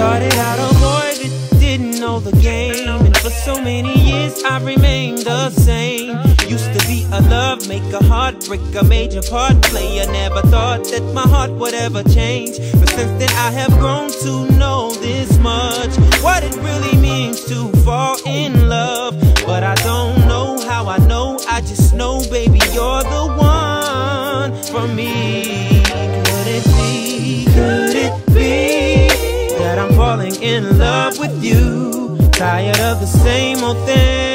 Started out a boy that didn't know the game. And for so many years I remained the same. Used to be a love maker, heartbreaker, major part player. Never thought that my heart would ever change. But since then I have grown to know this much. What it really means to fall in love. But I don't know how I know, I just know baby you're the one for me. Falling in love with you? Tired of the same old things